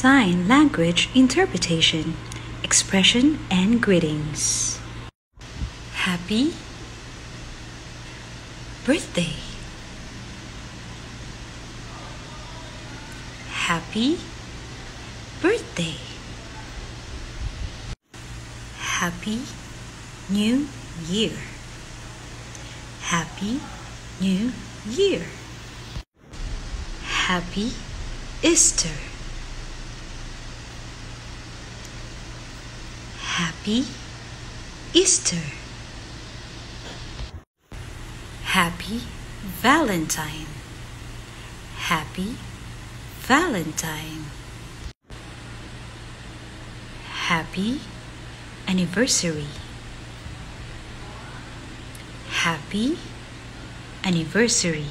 Sign language interpretation, expression and greetings. Happy birthday. Happy birthday. Happy New Year. Happy New Year. Happy Easter. Happy Easter. Happy Valentine. Happy Valentine. Happy Anniversary. Happy Anniversary.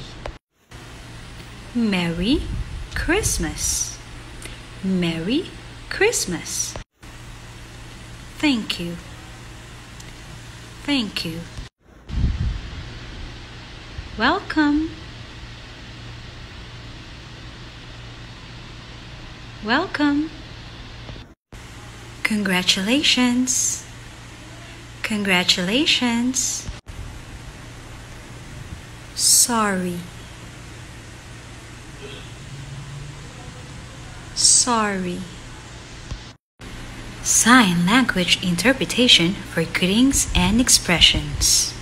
Merry Christmas. Merry Christmas. Thank you. Thank you. Welcome. Welcome. Congratulations. Congratulations. Sorry. Sorry. Sign language interpretation for greetings and expressions.